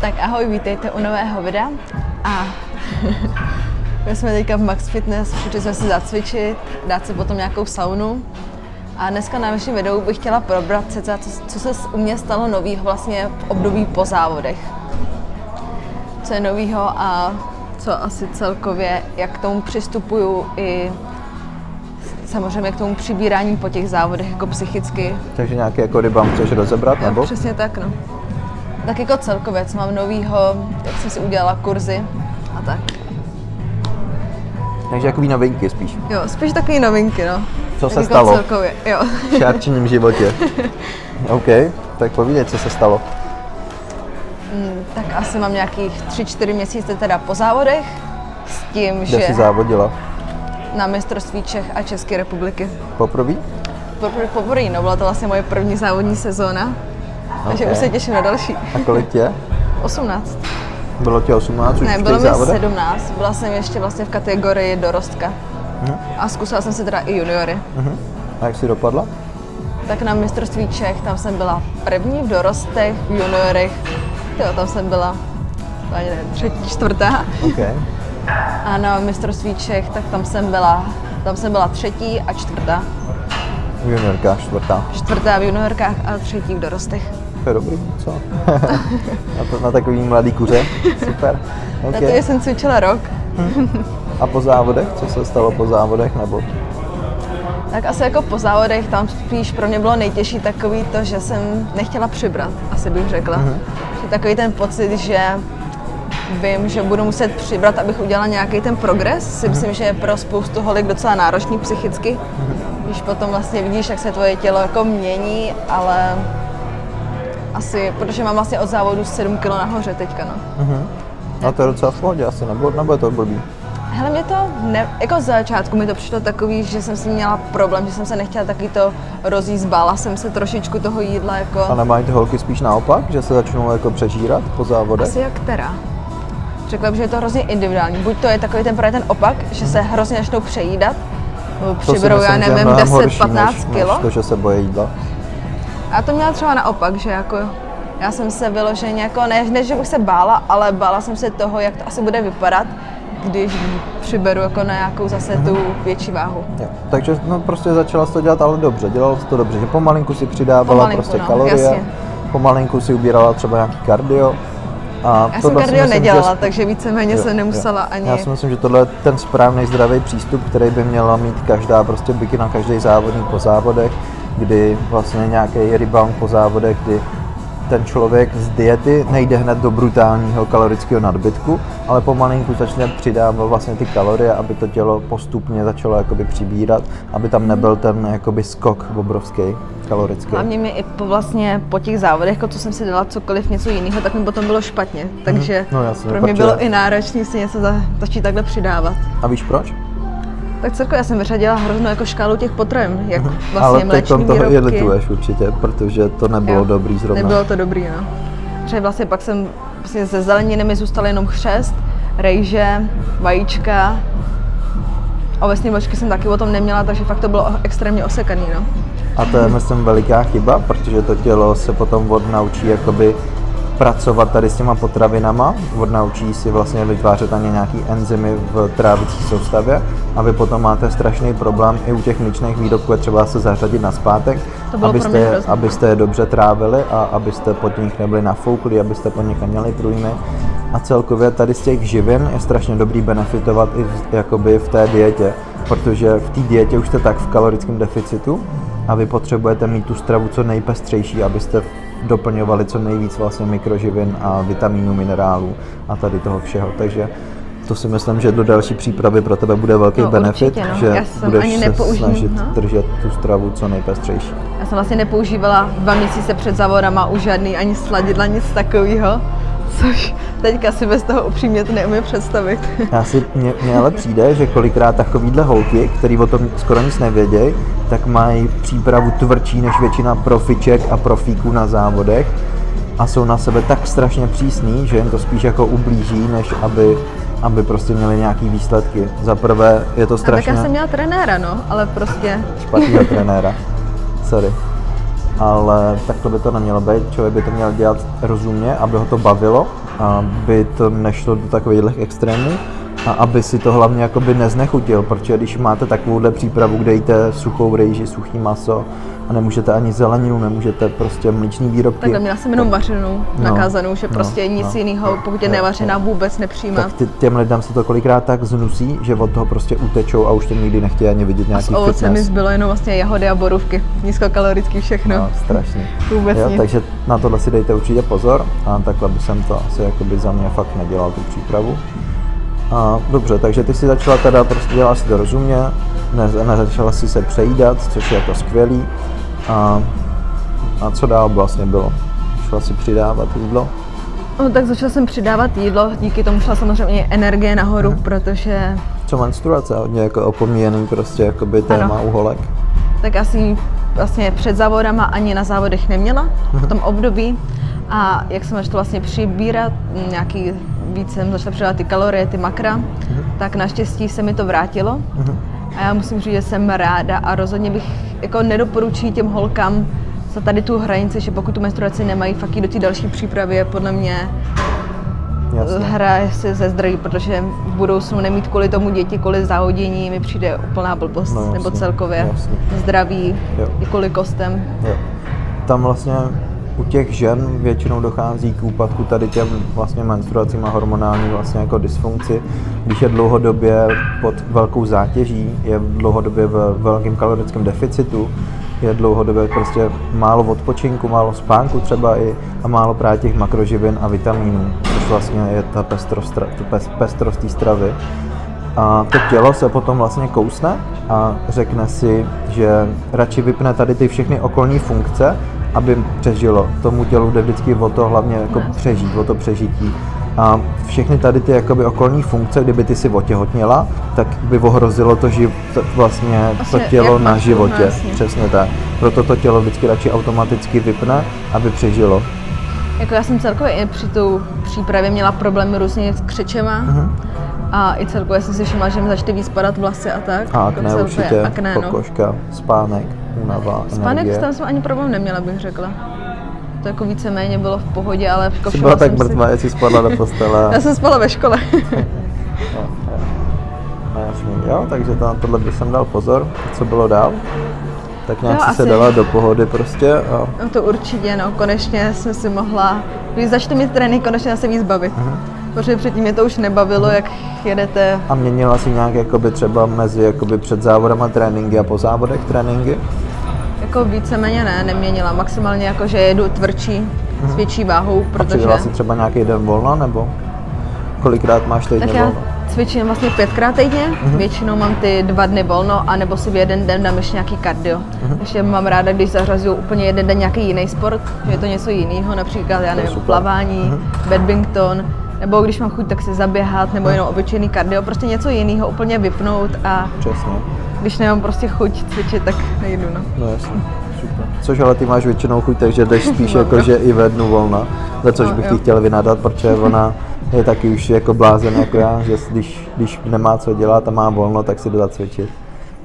Tak ahoj, vítejte u nového videa. A my jsme teďka v Max Fitness, přišli jsme si zacvičit, dát si potom nějakou saunu. A dneska na vašem videu bych chtěla probrat co, co se u mě stalo novýho vlastně v období po závodech. Co je novýho a co asi celkově, jak k tomu přistupuju i samozřejmě k tomu přibírání po těch závodech jako psychicky. Takže nějaký jako rybám chceš rozebrat, jo, nebo? přesně tak, no. Tak jako celkově, co mám novýho, jak jsem si udělala kurzy a tak. Takže jakový novinky spíš. Jo, spíš takový novinky, no. Co tak se jako stalo? Celkově, jo. V šárčním životě. OK, tak povídej, co se stalo. Mm, tak asi mám nějakých 3-4 měsíce teda po závodech s tím, Kde že jsi závodila? na mistrovství Čech a České republiky. Poprvé? Poprvé, poprvé, no byla to vlastně moje první závodní sezóna, takže Ok. už se těším na další. A kolik tě? 18. Bylo tě 18 už Ne, v bylo mi závodech? 17, byla jsem ještě vlastně v kategorii dorostka. Mhm. A zkusila jsem si teda i juniory. Mhm. A jak jsi dopadla? Tak na mistrovství Čech, tam jsem byla první v dorostech, v juniorech, jo, tam jsem byla ani nevím, třetí, čtvrtá. OK. A na mistrovství Čech, tak tam jsem byla, tam jsem byla třetí a čtvrtá. Juniorka, čtvrtá. Čtvrtá v juniorkách a třetí v dorostech. To je dobrý, co? na, to, na takový mladý kuře. Super. Na OK. to jsem cvičila rok. A po závodech? Co se stalo po závodech? Nebo Tak asi jako po závodech tam spíš pro mě bylo nejtěžší takový to, že jsem nechtěla přibrat, asi bych řekla. Mhm. Mm-hmm. Že takový ten pocit, že vím, že budu muset přibrat, abych udělala nějaký ten progres, si Mhm. myslím, že je pro spoustu holik docela náročný psychicky. Když potom vlastně vidíš, jak se tvoje tělo jako mění, ale asi, protože mám vlastně od závodu 7 kg nahoře teďka, no. No to je docela v pohodě asi, nebo, nebo je to blbý? Hele, mě to, ne, jako z začátku mi to přišlo takový, že jsem si měla problém, že jsem se nechtěla taky to rozjíst, bála jsem se trošičku toho jídla, jako... A nemají ty holky spíš naopak, že se začnou jako přežírat po závodech? Asi jak která. Řekla bych, že je to hrozně individuální. Buď to je takový ten právě ten opak, že se hrozně začnou přejídat, přiberou, já nevím, mnohem horší, 10-15 než, kilo. Než to, že se bojí jídla. A to měla třeba naopak, že jako já jsem se vyloženě jako, ne, ne, že bych se bála, ale bála jsem se toho, jak to asi bude vypadat, když přiberu jako na nějakou zase tu větší váhu. Jo. Takže no, prostě začala to dělat ale dobře, dělala to dobře, že pomalinku si přidávala Pomalinku, prostě no, kalorie, jasně. pomalinku si ubírala třeba nějaký kardio. A Já jsem si kardio myslím, nedělala, že- takže víceméně Jo, jsem nemusela jo. ani... Já si myslím, že tohle je ten správný zdravý přístup, který by měla mít každá prostě bikina, každý závodník po závodech, kdy vlastně nějaký rebound po závodech, kdy ten člověk z diety nejde hned do brutálního kalorického nadbytku, ale pomalinku začne přidávat vlastně ty kalorie, aby to tělo postupně začalo jakoby přibírat, aby tam nebyl ten jakoby skok obrovský kalorický. Hlavně mi i po, vlastně po těch závodech, jako co jsem si dala cokoliv něco jiného, tak mi potom bylo špatně. Takže No jasně, pro mě protože- bylo i náročné si něco za, začít takhle přidávat. A víš proč? Tak celkově já jsem vyřadila hroznou jako škálu těch potravin, jak Ale vlastně teď mléčný toho i výrobky. lituješ určitě, protože to nebylo Jo, dobrý zrovna. Nebylo to dobrý, no. Protože vlastně pak jsem vlastně ze zeleniny mi zůstal jenom chřest, rejže, vajíčka. Ovesní vločky jsem taky o tom neměla, takže fakt to bylo extrémně osekaný, no. A to je, myslím, veliká chyba, protože to tělo se potom odnaučí jakoby pracovat tady s těma potravinama, odnaučí si vlastně vytvářet ani nějaký enzymy v trávicí soustavě a vy potom máte strašný problém i u těch mlíčných výrobků je třeba se zařadit na zpátek, abyste, mě je- hrozný. abyste je dobře trávili a abyste pod nich nebyli nafouklí, abyste pod nich neměli průjmy. A celkově tady z těch živin je strašně dobrý benefitovat i v, jakoby v té dietě, protože v té dietě už jste tak v kalorickém deficitu a vy potřebujete mít tu stravu co nejpestřejší, abyste doplňovali co nejvíc vlastně mikroživin a vitamínů, minerálů a tady toho všeho. Takže to si myslím, že do další přípravy pro tebe bude velký No, benefit, určitě, no. že Já jsem budeš ani se snažit no. držet tu stravu co nejpestřejší. Já jsem vlastně nepoužívala dva měsíce před závodama už žádný ani sladidla, nic takového. Což teďka si bez toho upřímně to neumím představit. Já si, mně, mně ale přijde, že kolikrát takovýhle holky, který o tom skoro nic nevědějí, tak mají přípravu tvrdší než většina profiček a profíků na závodech a jsou na sebe tak strašně přísný, že jim to spíš jako ublíží, než aby, aby prostě měli nějaký výsledky. Za prvé je to A tak já jsem měla trenéra, no, ale prostě špatného trenéra. Sorry. ale takhle by to nemělo být. Člověk by to měl dělat rozumně, aby ho to bavilo, aby to nešlo do takových extrémů a aby si to hlavně jakoby neznechutil, protože když máte takovouhle přípravu, kde jíte suchou rejži, suchý maso a nemůžete ani zeleninu, nemůžete prostě mlíční výrobky. Takhle měla jsem jenom vařenou, no, nakázanou, že no, prostě nic no, jiného, pokud je nevařená, no. vůbec nepřijímat. Tak ty, těm lidem se to kolikrát tak znusí, že od toho prostě utečou a už to nikdy nechtějí ani vidět nějaký a s mi zbylo jenom vlastně jahody a borůvky, nízkokalorický všechno. No, strašně. vůbec jo, nic. Takže na tohle si dejte určitě pozor a takhle by jsem to asi jakoby za mě fakt nedělal tu přípravu. A, dobře, takže ty si začala teda, prostě dělala si to rozumně, ne, nezačala si se přejídat, což je jako skvělý. A, a co dál vlastně bylo? Šla si přidávat jídlo? No, tak začala jsem přidávat jídlo, díky tomu šla samozřejmě energie nahoru, hmm. protože... Co menstruace? Hodně jako opomíjený prostě jakoby téma ano. uholek. Tak asi vlastně před závodama ani na závodech neměla v tom období. A jak jsem začala vlastně přibírat nějaký víc jsem začala přidávat ty kalorie, ty makra, uh-huh. tak naštěstí se mi to vrátilo. Uh-huh. A já musím říct, že jsem ráda a rozhodně bych jako nedoporučil těm holkám za tady tu hranici, že pokud tu menstruaci nemají, fakt do té další přípravy je podle mě Jasně. hraje si ze zdraví, protože v budoucnu nemít kvůli tomu děti, kvůli záhodění mi přijde úplná blbost, no, jasně, nebo celkově jasně. zdraví jo. i kvůli kostem. Jo. Tam vlastně u těch žen většinou dochází k úpadku tady těm vlastně menstruacím a hormonální vlastně jako dysfunkci. Když je dlouhodobě pod velkou zátěží, je dlouhodobě v velkém kalorickém deficitu, je dlouhodobě prostě málo odpočinku, málo spánku třeba i a málo právě těch makroživin a vitamínů, což vlastně je ta pestrost, pestrost té stravy. A to tělo se potom vlastně kousne a řekne si, že radši vypne tady ty všechny okolní funkce aby přežilo. Tomu tělu jde vždycky o to hlavně jako přežít, o to přežití. A všechny tady ty jakoby okolní funkce, kdyby ty si otěhotněla, tak by ohrozilo to, živ, to vlastně to tělo na životě. Vlastně. Přesně tak. Proto to tělo vždycky radši automaticky vypne, aby přežilo. Jako já jsem celkově i při tu přípravě měla problémy různě s křečema. Uh-huh. A i celkově jsem si všimla, že mi začaly víc padat vlasy a tak. A akné určitě, akné, no. pokožka, spánek únava, Spánek tam jsem ani problém neměla, bych řekla. To jako víceméně bylo v pohodě, ale Jsi byla tak mrtvá, si... jestli spadla do postele. Já jsem spala ve škole. no, no, jasný, jo, takže to, tohle bych jsem dal pozor. Co bylo dál? Tak nějak jo, si asi... se dala do pohody prostě. A... No to určitě, no, konečně jsem si mohla, když začnu mít trénink, konečně se víc bavit. Uh-huh. Protože předtím mě to už nebavilo, jak jedete. A měnila si nějak jakoby třeba mezi jakoby před závodama tréninky a po závodech tréninky? Jako víceméně ne, neměnila. Maximálně jako, že jedu tvrdší, mm-hmm. s mhm. větší váhou, protože... A si třeba nějaký den volna, nebo kolikrát máš týdně tak já volno? cvičím vlastně pětkrát týdně, mm-hmm. většinou mám ty dva dny volno, anebo si v jeden den dám ještě nějaký kardio. Mm-hmm. Ještě mám ráda, když zařazuju úplně jeden den nějaký jiný sport, že je to něco jiného, například, já nevím, plavání, mm-hmm. badminton, nebo když mám chuť, tak se zaběhat, nebo jenom obyčejný kardio, prostě něco jiného, úplně vypnout a Přesně. když nemám prostě chuť cvičit, tak nejdu, no. No jasně, super. Což ale ty máš většinou chuť, takže jdeš spíš no, jako, že i ve dnu volna, za což no, bych ti chtěl vynadat, protože ona je taky už jako blázen jako já, že když, když nemá co dělat a má volno, tak si jde zacvičit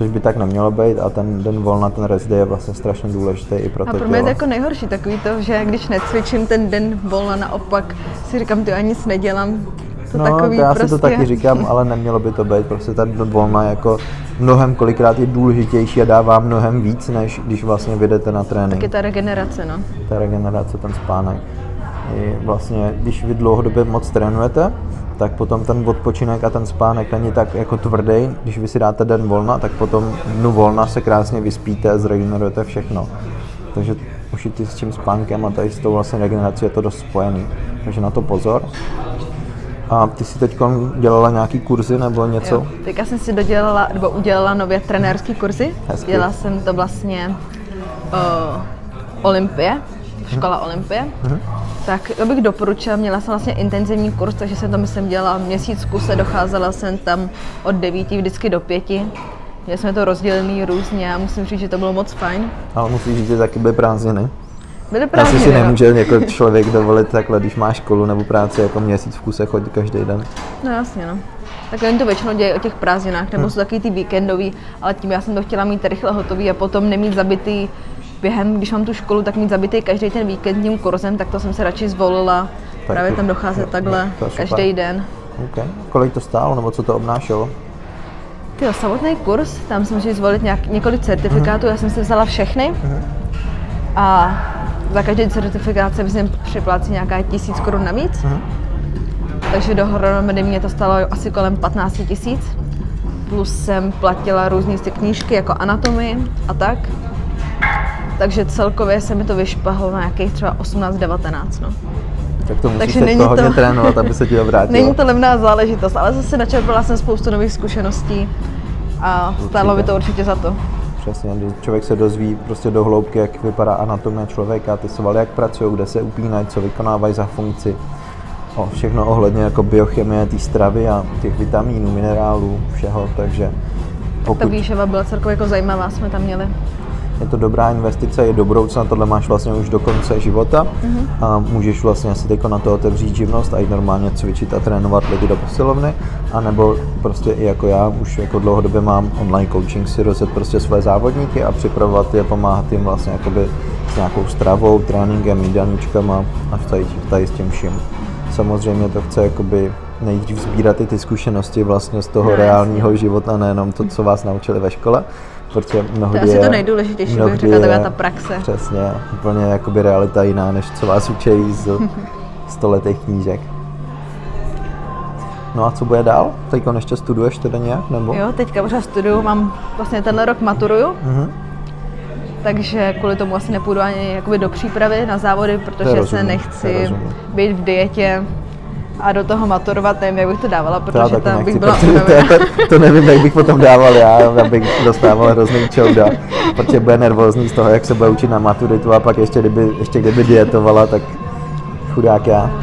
což by tak nemělo být a ten den volna, ten rest day je vlastně strašně důležitý i pro to A pro mě je to jako nejhorší takový to, že když necvičím ten den volna, naopak si říkám, ty ani nic nedělám, to no, takový to já prostě... si to prostě taky říkám, ale nemělo by to být. Prostě ten den volna jako mnohem kolikrát je důležitější a dává mnohem víc, než když vlastně vyjdete na trénink. Tak je ta regenerace, no. Ta regenerace, ten spánek. I vlastně, když vy dlouhodobě moc trénujete, tak potom ten odpočinek a ten spánek není tak jako tvrdý. Když vy si dáte den volna, tak potom dnu volna se krásně vyspíte, zregenerujete všechno. Takže už i s tím spánkem a tady s tou vlastně regenerací je to dost spojený. Takže na to pozor. A ty jsi teď dělala nějaký kurzy nebo něco? Jo, teďka jsem si dodělala, nebo udělala nově trenérský kurzy. Hezky. Dělala jsem to vlastně uh, Olympie, škola hmm. Olympie. Hmm tak to bych doporučila. Měla jsem vlastně intenzivní kurz, takže jsem to myslím dělala měsíc kuse, docházela jsem tam od 9 vždycky do 5. Měli jsme to rozdělený různě a musím říct, že to bylo moc fajn. Ale musíš říct, že taky byly prázdniny. Byly prázdniny, Asi si nemůže jako člověk dovolit takhle, když má školu nebo práci, jako měsíc v kuse chodit každý den. No jasně, no. Tak oni to většinou dějí o těch prázdninách, nebo hmm. jsou taky ty víkendový, ale tím já jsem to chtěla mít rychle hotový a potom nemít zabitý během, když mám tu školu, tak mít zabitý každý ten víkend tím kurzem, tak to jsem se radši zvolila. Tak právě to- tam docházet jo, takhle každý den. Okay. Kolik to stálo, nebo co to obnášelo? Ty samotný kurz, tam jsem si zvolit nějak, několik certifikátů, já jsem si vzala všechny. A za každý certifikát se myslím připlácí nějaká tisíc korun navíc. Takže dohromady mě to stalo asi kolem 15 tisíc. Plus jsem platila různé ty knížky jako anatomii a tak. Takže celkově se mi to vyšpahlo na nějakých třeba 18-19. No. Tak to musíš Takže není to hodně trénovat, aby se ti to vrátilo. Není to levná záležitost, ale zase načerpala jsem spoustu nových zkušeností a stálo by to určitě za to. Přesně, kdy člověk se dozví prostě do hloubky, jak vypadá anatomie člověka, ty svaly, jak pracují, kde se upínají, co vykonávají za funkci. O, všechno ohledně jako biochemie té stravy a těch vitamínů, minerálů, všeho, takže Ta pokud výševa byla celkově jako zajímavá, jsme tam měli. Je to dobrá investice, je do budoucna, tohle máš vlastně už do konce života. A můžeš vlastně si teď na to otevřít živnost a jít normálně cvičit a trénovat lidi do posilovny, anebo prostě i jako já už jako dlouhodobě mám online coaching si rozjet prostě své závodníky a připravovat je, pomáhat jim vlastně jakoby s nějakou stravou, tréninkem, jídelníčkama a tady, tady s tím vším. Samozřejmě to chce jakoby nejdřív sbírat i ty zkušenosti vlastně z toho No, reálního života, nejenom to, co vás naučili ve škole, protože mnohdy To je asi to nejdůležitější, bych řekla, taková ta praxe. Přesně, úplně jakoby realita jiná, než co vás učí z stoletých knížek. No a co bude dál? Teď ještě studuješ teda nějak, nebo? Jo, teďka pořád studuju, mám vlastně tenhle rok maturuju, Mhm. takže kvůli tomu asi nepůjdu ani jakoby do přípravy na závody, To protože se nechci být v dietě a do toho maturovat, nevím, jak bych to dávala, To protože taky tam bych nechci, byla protože to, je- to nevím, jak bych potom dával já, já bych dostával hrozný čouda, protože bude nervózní z toho, jak se bude učit na maturitu a pak ještě kdyby, ještě kdyby dietovala, tak chudák já.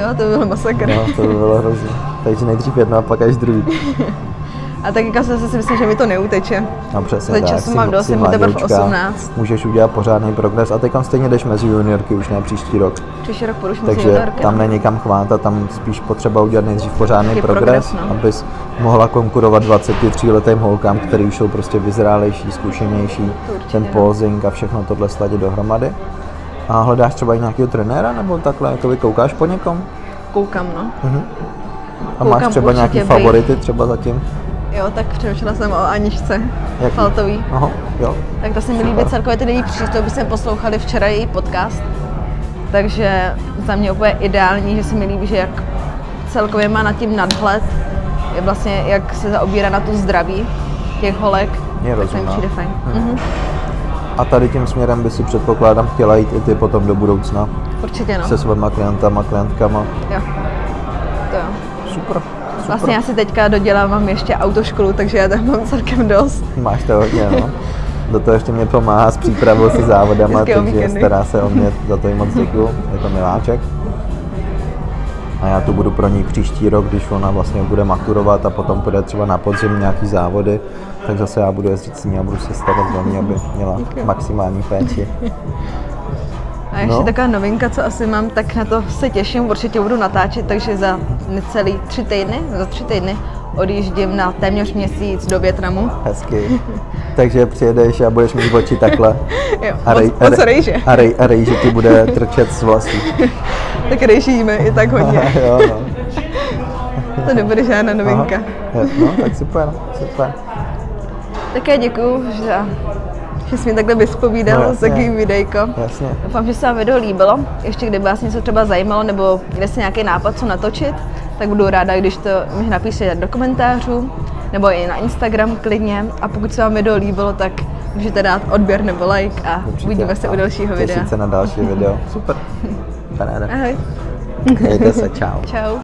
Jo, to by byl masakr. No, to by bylo hrozný. Takže nejdřív jedno a pak až druhý. A tak jako si myslím, že mi to neuteče. No přesně tak. času mám dost, jsem teprve mladoučka, 18. Můžeš udělat pořádný progres a teď stejně jdeš mezi juniorky už ne příští rok. Příští rok půjdu Takže juniorky, tam není kam chvátat, tam spíš potřeba udělat nejdřív pořádný Taky progres, progres, no. abys mohla konkurovat 23 letým holkám, který už jsou prostě vyzrálejší, zkušenější, To určitě, ten posing a všechno tohle sladit dohromady. A hledáš třeba i nějakého trenéra, nebo takhle jako koukáš po někom? Koukám, no. A máš Koukám třeba určitě nějaký bej- favority třeba zatím? Jo, tak přemýšlela jsem o Aničce Jaký? Faltový. Aha, jo. Tak to se mi líbí celkově ten její přístup, jsme poslouchali včera její podcast. Takže za mě úplně ideální, že se mi líbí, že jak celkově má nad tím nadhled, je vlastně jak se zaobírá na to zdraví těch holek, Je tak to mi přijde fajn. Mhm. A tady tím směrem by si předpokládám chtěla jít i ty potom do budoucna Určitě no. se svýma klientama, klientkama. Jo. To jo. Super. Vlastně já si teďka dodělávám ještě autoškolu, takže já tam mám celkem dost. Máš to hodně, no. Do toho ještě mě pomáhá s přípravou se závodama, Vždycky takže víkendy. stará se o mě, za to jí moc děkuju, je to miláček. A já tu budu pro ní příští rok, když ona vlastně bude maturovat a potom půjde třeba na podzim nějaký závody, tak zase já budu jezdit s ní a budu se starat o ní, aby měla maximální péči. A ještě No. taková novinka, co asi mám, tak na to se těším, určitě budu natáčet, takže za necelý tři týdny, za tři týdny odjíždím na téměř měsíc do Větnamu. Hezky. Takže přijedeš a budeš mít oči takhle. Jo, A, rej, moc, moc rejže. a, rej, a rejže ti bude trčet z vlasů. Tak rejžíme i tak hodně. jo, no. To nebude žádná novinka. Aha. No, tak super, super. Také děkuju, že, že jsi mi takhle vyspovídal No, jasně. takový videjko. Jasně. Doufám, že se vám video líbilo. Ještě kdyby vás něco třeba zajímalo, nebo kde se nějaký nápad, co natočit, tak budu ráda, když to mi napíšete do komentářů, nebo i na Instagram klidně. A pokud se vám video líbilo, tak můžete dát odběr nebo like a Určitě. uvidíme se u dalšího videa. Těšit se na další video. Super. Paráda. Ahoj. Mějte se, čau. Čau.